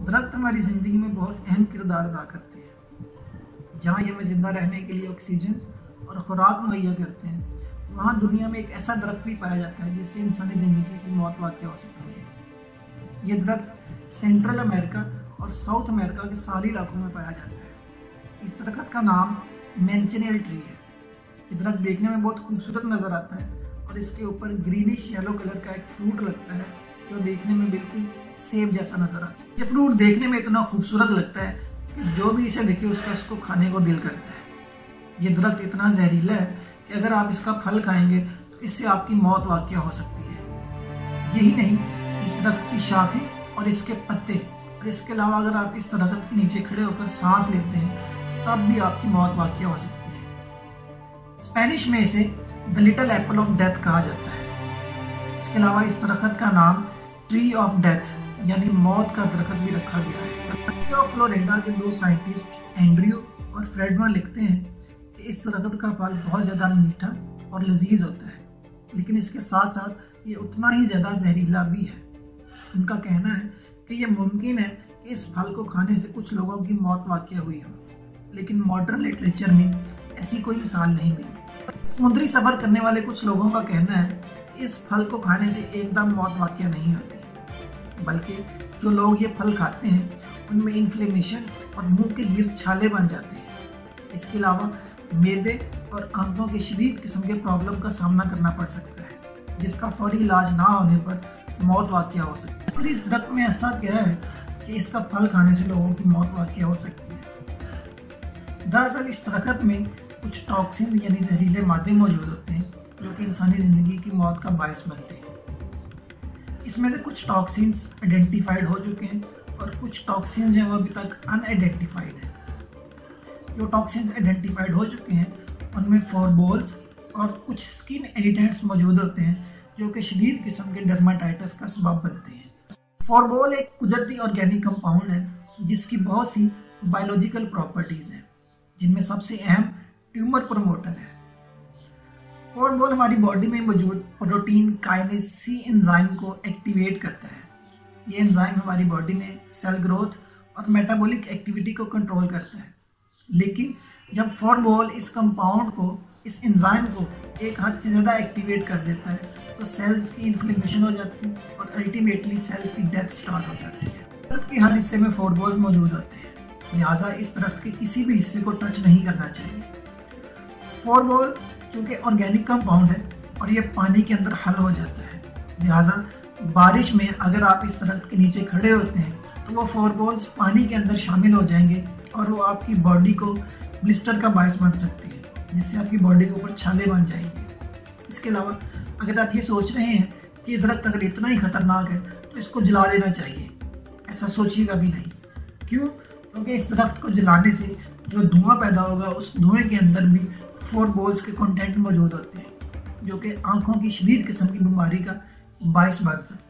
दरख्त हमारी ज़िंदगी में बहुत अहम किरदार अदा करते हैं। जहाँ ये हमें ज़िंदा रहने के लिए ऑक्सीजन और खुराक मुहैया करते हैं, वहाँ दुनिया में एक ऐसा दरख्त भी पाया जाता है जिससे इंसानी ज़िंदगी की मौत वाक़ हो सकती है। ये दरख्त सेंट्रल अमेरिका और साउथ अमेरिका के सारी इलाकों में पाया जाता है। इस दरख्त का नाम मैंचनियल ट्री है। ये दरख्त देखने में बहुत खूबसूरत नज़र आता है और इसके ऊपर ग्रीनिश येलो कलर का एक फ्रूट लगता है। जो देखने में बिल्कुल सेब जैसा नज़र आता है? ये फ्रूट देखने में इतना खूबसूरत लगता है कि जो भी इसे देखे, उसका उसको खाने को दिल करता है। ये दरख्त इतना जहरीला है कि अगर आप इसका फल खाएँगे तो इससे आपकी मौत वाक़ हो सकती है। यही नहीं, इस दरख्त की शाखें और इसके पत्ते। और इसके अलावा अगर आप इस दरख्त के नीचे खड़े होकर सांस लेते हैं, तब भी आपकी मौत वाक़ हो सकती है। स्पेनिश में इसे the little apple of death कहा जाता है। इसके अलावा इस दरख्त का नाम ट्री ऑफ़ डेथ यानी मौत का दरखत भी रखा गया है। ऑफ़ फ्लोरिडा के दो साइंटिस्ट एंड्रियो और फ्रेडमा लिखते हैं कि इस दरखत का फल बहुत ज़्यादा मीठा और लजीज होता है। लेकिन इसके साथ साथ ये उतना ही ज़्यादा जहरीला भी है। उनका कहना है कि ये मुमकिन है कि इस फल को खाने से कुछ लोगों की मौत वाक़ हुई हो। लेकिन मॉडर्न लिटरेचर में ऐसी कोई मिसाल नहीं मिली। समुद्री सफ़र करने वाले कुछ लोगों का कहना है इस फल को खाने से एकदम मौत वाक़ नहीं होती। बल्कि जो लोग ये फल खाते हैं, उनमें इन्फ्लेमेशन और मुँह के गिर्द छाले बन जाते हैं। इसके अलावा मैदे और आंतों के शदीद किस्म के प्रॉब्लम का सामना करना पड़ सकता है, जिसका फौरी इलाज ना होने पर मौत वाक़ हो सकती है। इस दरख्त में ऐसा क्या है कि इसका फल खाने से लोगों की मौत वाक़ हो सकती है? दरअसल इस दरख्त में कुछ टॉक्सिन यानी जहरीले मादे मौजूद होते हैं, जो कि इंसानी ज़िंदगी की मौत का बायस बनते हैं। इसमें से कुछ टॉक्सिन्स आइडेंटिफाइड हो चुके हैं और कुछ टॉक्सिन्स हैं वो अभी तक अनआइडेंटिफाइड हैं। जो टॉक्सिन्स आइडेंटिफाइड हो चुके हैं, उनमें फोरबोल्स और कुछ स्किन एडिटेंट्स मौजूद होते हैं, जो कि शदीद किस्म के डर्माटाइटिस का सबब बनते हैं। फोरबोल एक कुदरती ऑर्गेनिक कंपाउंड है, जिसकी बहुत सी बायोलॉजिकल प्रॉपर्टीज़ हैं, जिनमें सबसे अहम ट्यूमर प्रमोटर है। फोरबॉल हमारी बॉडी में मौजूद प्रोटीन काइनेस सी एंजाइम को एक्टिवेट करता है। ये एंजाइम हमारी बॉडी में सेल ग्रोथ और मेटाबॉलिक एक्टिविटी को कंट्रोल करता है। लेकिन जब फोरबॉल इस कंपाउंड को, इस एंजाइम को एक हद से ज़्यादा एक्टिवेट कर देता है तो सेल्स की इन्फ्लेमेशन हो जाती है और अल्टीमेटली सेल्स की डेथ स्टार्ट हो जाती है। दरख्त के हर हिस्से में फोरबॉल मौजूद होते हैं। लिहाजा इस दरख्त के किसी भी हिस्से को टच नहीं करना चाहिए। फोरबॉल चूँकि ऑर्गेनिक कंपाउंड है और ये पानी के अंदर हल हो जाता है। लिहाजा बारिश में अगर आप इस दरख्त के नीचे खड़े होते हैं तो वो फोरबॉल्स पानी के अंदर शामिल हो जाएँगे और वो आपकी बॉडी को ब्लिस्टर का बायस बन सकती है, जिससे आपकी बॉडी के ऊपर छाले बन जाएँगे। इसके अलावा अगर आप ये सोच रहे हैं कि ये दरख्त अगर इतना ही खतरनाक है तो इसको जला देना चाहिए। ऐसा सोचिएगा भी नहीं। क्यों? क्योंकि इस दरख्त को जलाने से जो धुआँ पैदा होगा, उस धुएँ के अंदर भी फोर बॉल्स के कंटेंट मौजूद होते हैं। जो कि आँखों की शदीद किस्म की बीमारी का बायस बन सकता हैं।